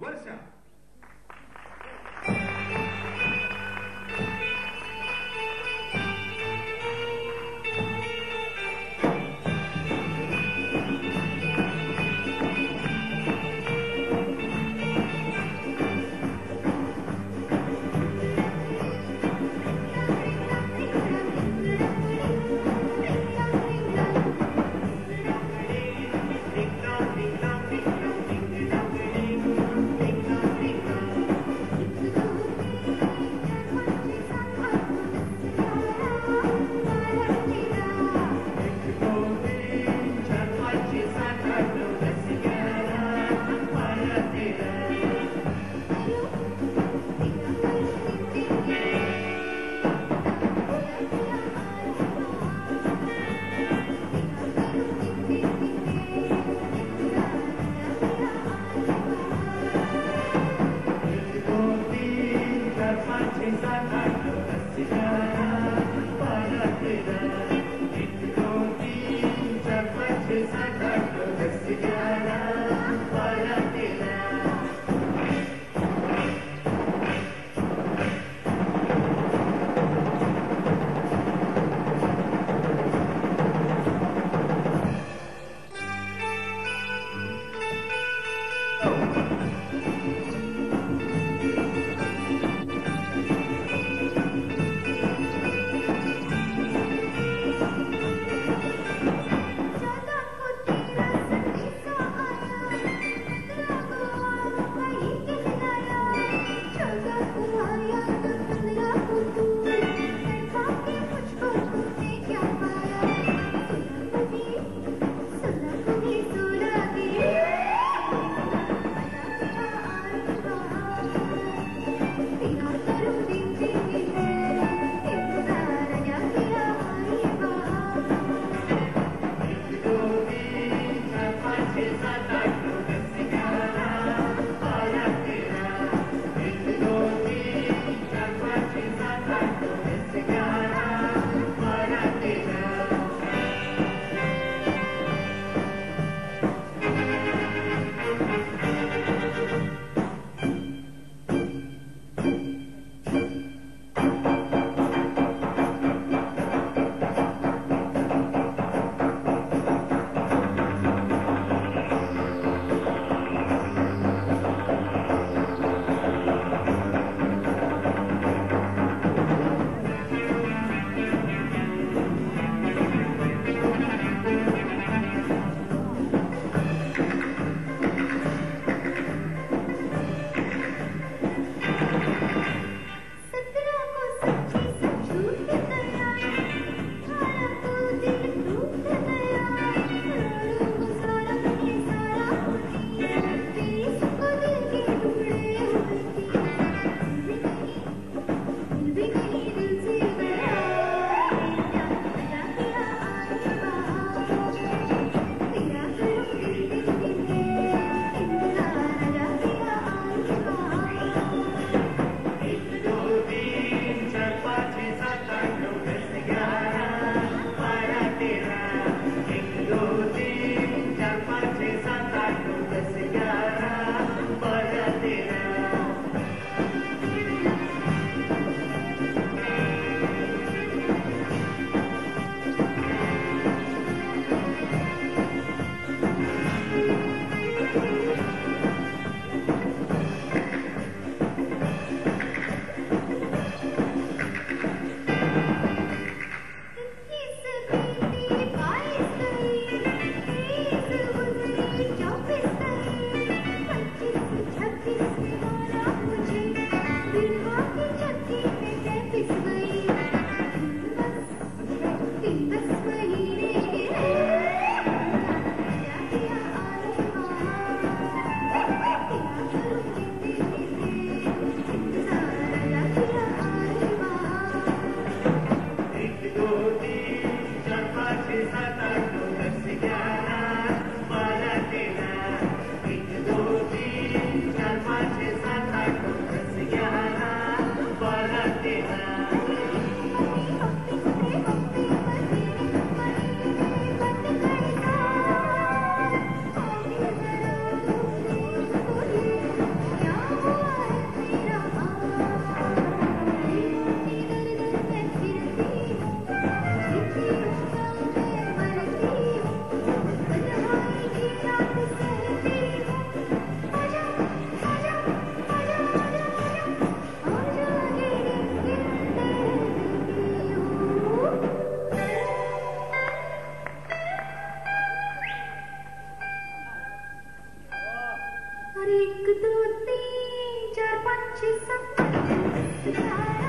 ورشه Yeah. चार पंछी सब